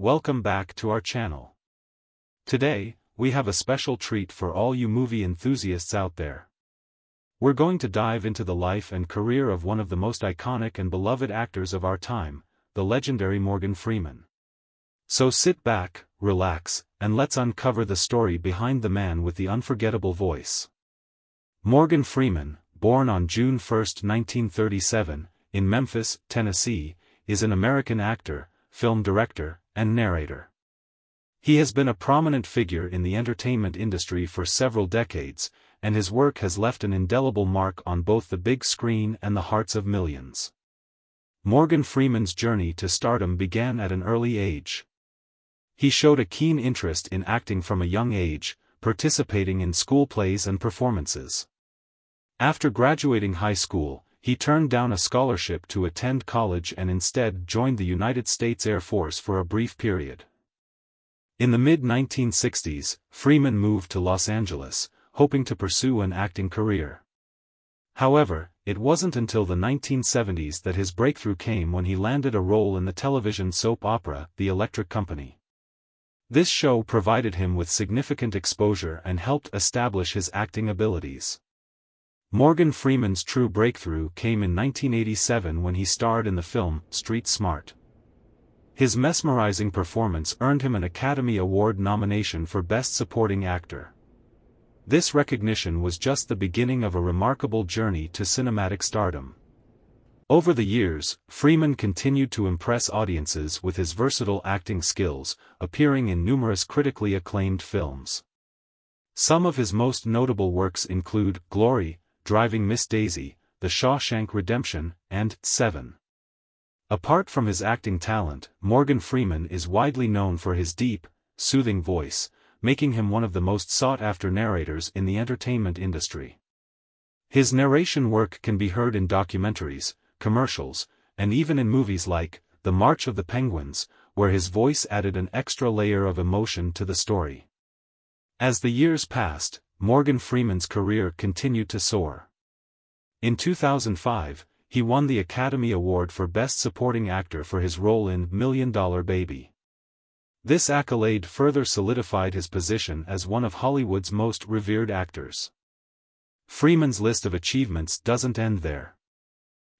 welcome back to our channel. Today, we have a special treat for all you movie enthusiasts out there. We're going to dive into the life and career of one of the most iconic and beloved actors of our time, the legendary Morgan Freeman. So sit back, relax, and let's uncover the story behind the man with the unforgettable voice. Morgan Freeman, born on June 1, 1937, in Memphis, Tennessee, is an American actor, film director, and narrator. He has been a prominent figure in the entertainment industry for several decades, and his work has left an indelible mark on both the big screen and the hearts of millions. Morgan Freeman's journey to stardom began at an early age. He showed a keen interest in acting from a young age, participating in school plays and performances. After graduating high school, he turned down a scholarship to attend college and instead joined the United States Air Force for a brief period. In the mid-1960s, Freeman moved to Los Angeles, hoping to pursue an acting career. However, it wasn't until the 1970s that his breakthrough came when he landed a role in the television soap opera, The Electric Company. This show provided him with significant exposure and helped establish his acting abilities. Morgan Freeman's true breakthrough came in 1987 when he starred in the film Street Smart. His mesmerizing performance earned him an Academy Award nomination for Best Supporting Actor. This recognition was just the beginning of a remarkable journey to cinematic stardom. Over the years, Freeman continued to impress audiences with his versatile acting skills, appearing in numerous critically acclaimed films. Some of his most notable works include Glory, Driving Miss Daisy, The Shawshank Redemption, and Seven. Apart from his acting talent, Morgan Freeman is widely known for his deep, soothing voice, making him one of the most sought-after narrators in the entertainment industry. His narration work can be heard in documentaries, commercials, and even in movies like The March of the Penguins, where his voice added an extra layer of emotion to the story. As the years passed, Morgan Freeman's career continued to soar. In 2005, he won the Academy Award for Best Supporting Actor for his role in Million Dollar Baby. This accolade further solidified his position as one of Hollywood's most revered actors. Freeman's list of achievements doesn't end there.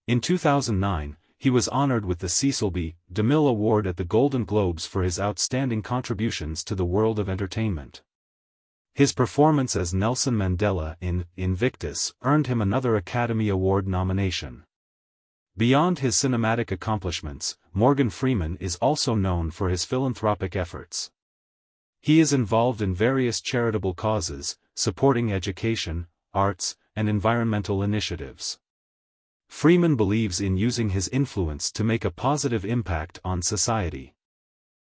In 2009, he was honored with the Cecil B. DeMille Award at the Golden Globes for his outstanding contributions to the world of entertainment. His performance as Nelson Mandela in Invictus earned him another Academy Award nomination. Beyond his cinematic accomplishments, Morgan Freeman is also known for his philanthropic efforts. He is involved in various charitable causes, supporting education, arts, and environmental initiatives. Freeman believes in using his influence to make a positive impact on society.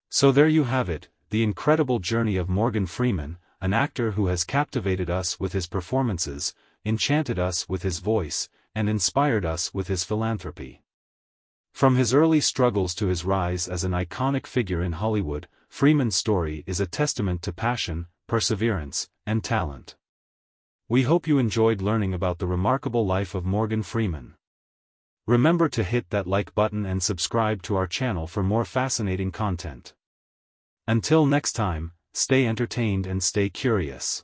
So there you have it, the incredible journey of Morgan Freeman, an actor who has captivated us with his performances, enchanted us with his voice, and inspired us with his philanthropy. From his early struggles to his rise as an iconic figure in Hollywood, Freeman's story is a testament to passion, perseverance, and talent. We hope you enjoyed learning about the remarkable life of Morgan Freeman. Remember to hit that like button and subscribe to our channel for more fascinating content. Until next time, stay entertained and stay curious.